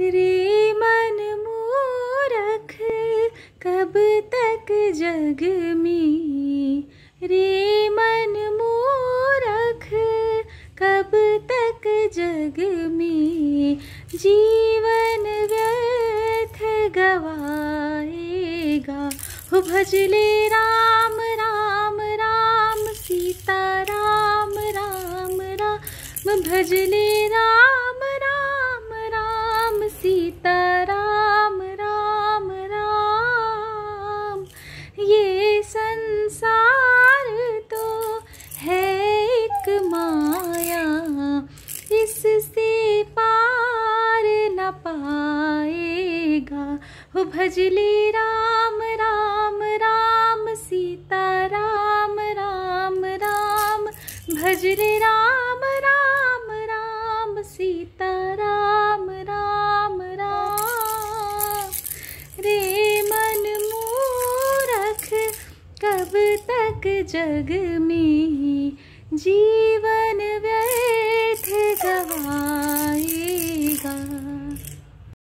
रे मन मूरख, कब तक जग में? रे मन मूरख, कब तक जग में? जीवन व्यर्थ गवाएगा। हो भजले राम राम राम, सीता, राम राम राम। भजले राम हो भजले राम राम राम, सीता राम राम राम। भजरे राम राम राम, सीता राम राम राम। रे मन मूरख, कब तक जग में जीवन व्य